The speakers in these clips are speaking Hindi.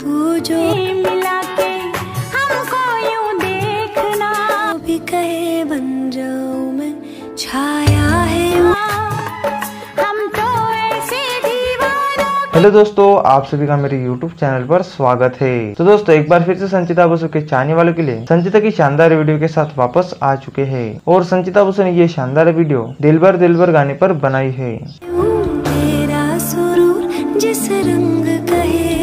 तू जो मिला के हमको यूँ देखना। भी कहे बन मैं छाया है हम तो ऐसे हेलो दोस्तों आप सभी का मेरे यूट्यूब चैनल पर स्वागत है। तो दोस्तों एक बार फिर से संचिता बसु के चाहने वालों के लिए संचिता की शानदार वीडियो के साथ वापस आ चुके हैं। और संचिता बसु ने ये शानदार वीडियो दिल भर दिल भर गाने पर बनाई है। जिस रंग कहे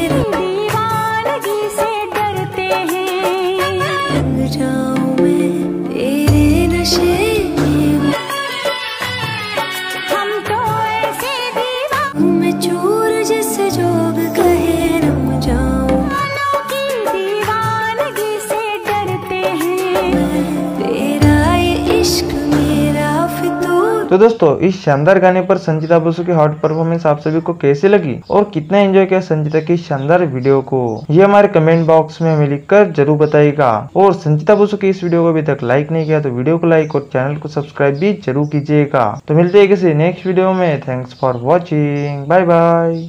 तो दोस्तों, इस शानदार गाने पर संजीता बसु की हॉट परफॉर्मेंस आप सभी को कैसे लगी? और कितना एंजॉय किया संजीता की शानदार वीडियो को? ये हमारे कमेंट बॉक्स में हमें लिखकर ज़रूर बताएगा और संजीता बसु की इस वीडियो को अभी तक लाइक नहीं किया तो वीडियो को लाइक और चैनल को सब्सक्राइब भी ज़रूर कीजिएगा। तो मिलते हैं किसी नेक्स्ट वीडियो में। Thanks for watching bye bye